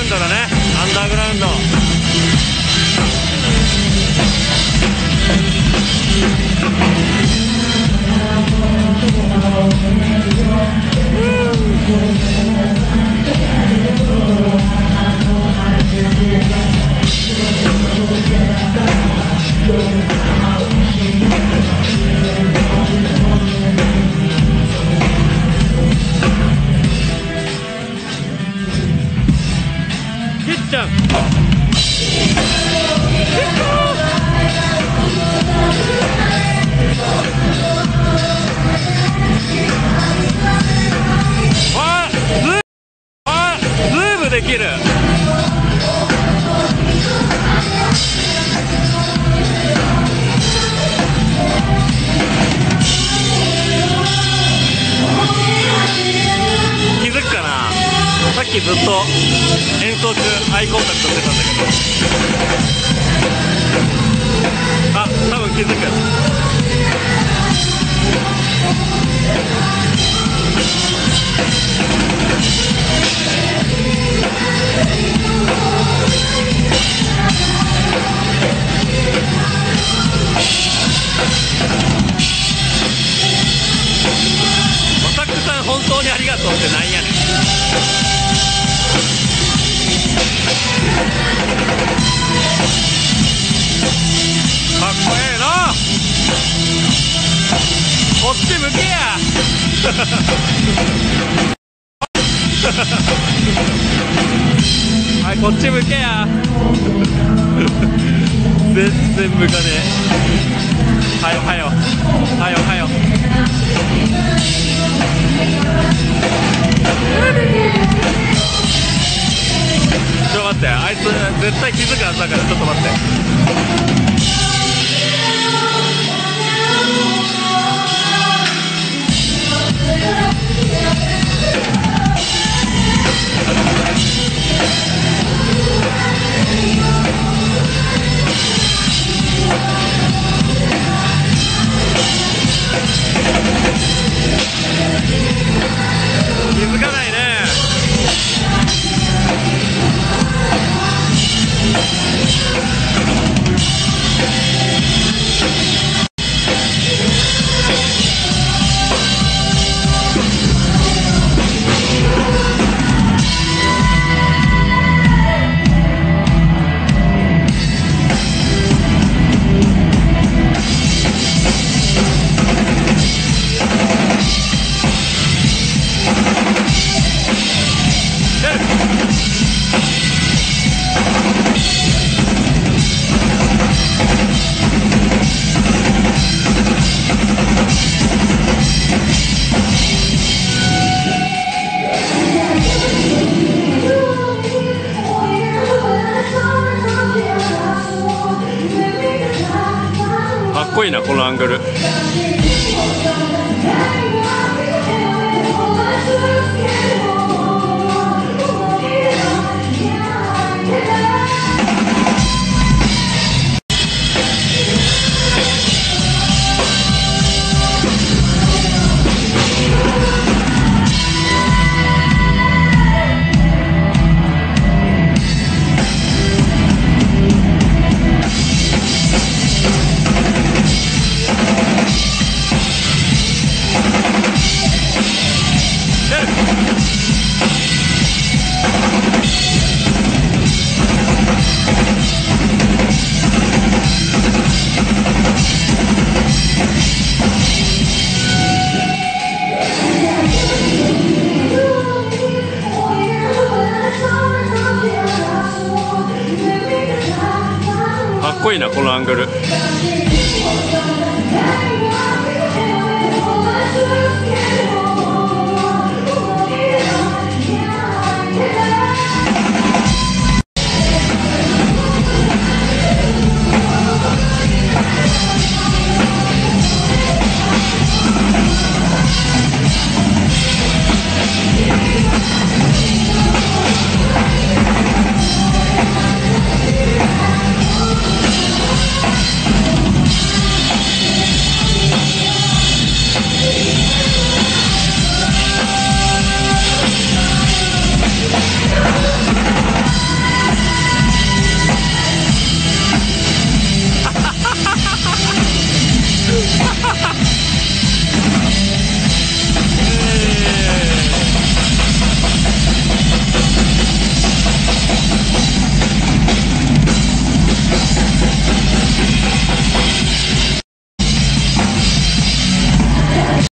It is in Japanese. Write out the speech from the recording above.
ウンドだね。アンダーグラウンド。きる気づくかなさっきずっと演奏中アイコンタクトしてたんだけど。あ多分気づく。こっち向けやはいこっち向けや。全然向かねえ。はよはよはよはよちょっと待ってあいつ絶対気づくはずだからちょっと待って。こいいなこのアングル。いなこのアングル。